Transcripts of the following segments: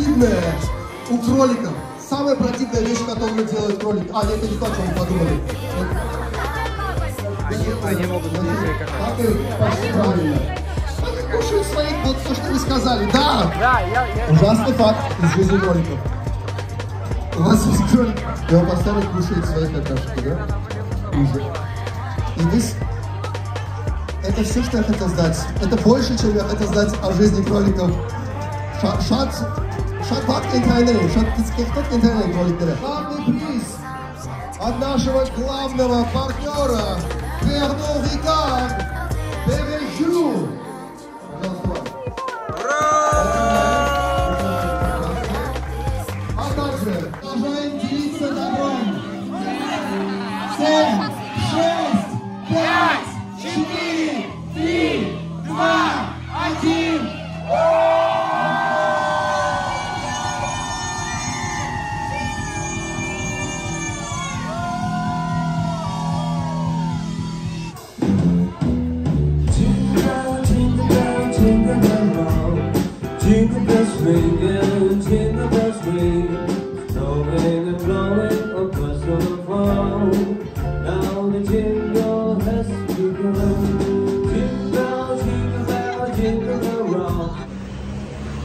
противное у кроликов. Самая противная вещь, которую делают кролик. А, нет, это не то, что чем вы подумали. Они, это, они могут так. Они кушают своих, вот то, что вы сказали. Да! да я, я... Ужасный факт из жизни кроликов. У вас есть кролик, и он постоянно кушает свои какашки, да? Уже. И здесь это все, что я хотел знать. Это больше, чем я хотел знать о жизни кроликов. Шанс тот интернет кроликлere. Главный приз от нашего главного партнера Пернов Рикард Бевежу.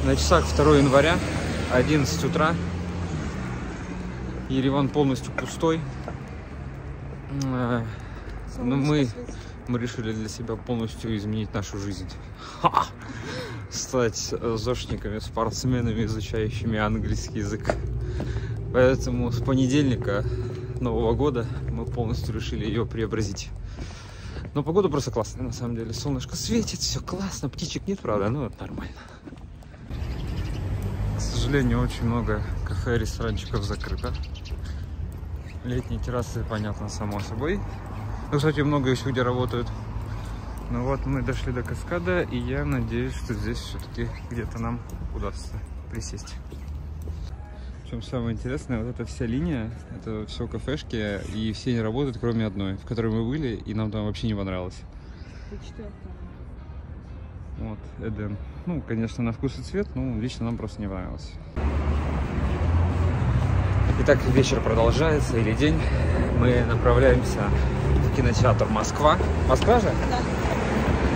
На часах 2 января, 11 утра. Ереван полностью пустой. Но мы, мы решили для себя полностью изменить нашу жизнь. Стать э, зошниками, спортсменами, изучающими английский язык. Поэтому с понедельника Нового года мы полностью решили ее преобразить. Но погода просто классная, на самом деле. Солнышко светит, все классно. Птичек нет, правда, но это нормально. К сожалению, очень много кафе и ресторанчиков закрыто. Летние террасы, понятно, само собой. Ну, кстати, много еще где работают. Ну вот, мы дошли до каскада, и я надеюсь, что здесь все-таки где-то нам удастся присесть. Причем самое интересное, вот эта вся линия, это все кафешки, и все не работают, кроме одной, в которой мы были, и нам там вообще не понравилось. Вот, Эден. Ну, конечно, на вкус и цвет, но лично нам просто не понравилось. Итак, вечер продолжается, или день. Мы направляемся в кинотеатр Москва. Москва же? Да.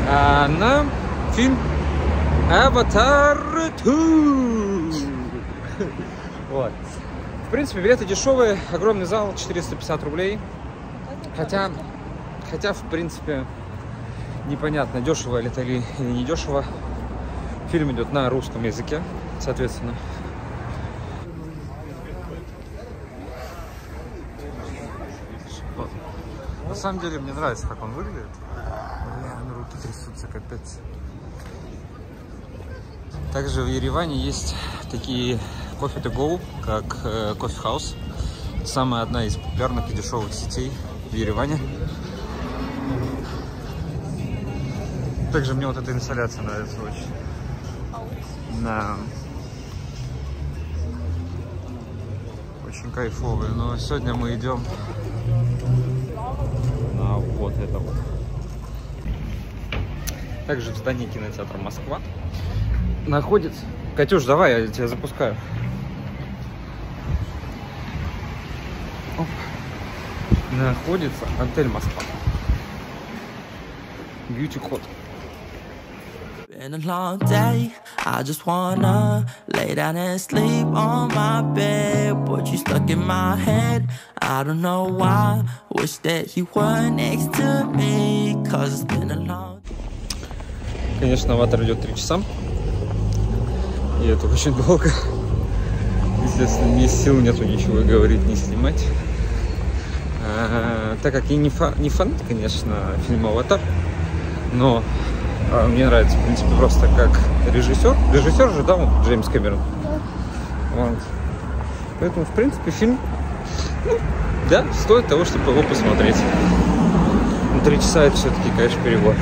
На фильм Аватар 2. Вот. В принципе, билеты дешевые, огромный зал, 450 рублей. Хотя, хотя, в принципе, непонятно, дешево ли это или, не дешево. Фильм идет на русском языке, соответственно. На самом деле мне нравится, как он выглядит. Блин, руки трясутся, капец. Также в Ереване есть такие кофе to go, как э, Coffee House. Самая одна из популярных и дешевых сетей в Ереване. Также мне вот эта инсталляция нравится очень. Да. Очень кайфовая. Но сегодня мы идем на вот это вот. Также в здании кинотеатра Москва находится... Катюш, давай, я тебя запускаю. Оп. Находится отель Москва. Beauty Code. Been a long day. I just wanna lay down and sleep on my bed. But you stuck in my head. I don't know why. Wish that you were next to me. Cause it's been a long Конечно, аватар идет 3 часа. И это очень долго. Естественно, ни сил нету ничего говорить, не снимать. А, так как я не, фа- не фанат, конечно, фильма «Аватар», но а, мне нравится, в принципе, просто как режиссер. Режиссер же, да, он Джеймс Кэмерон. Вот. Поэтому, в принципе, фильм, ну, да, стоит того, чтобы его посмотреть. Ну, Три часа это все-таки, конечно, перебор.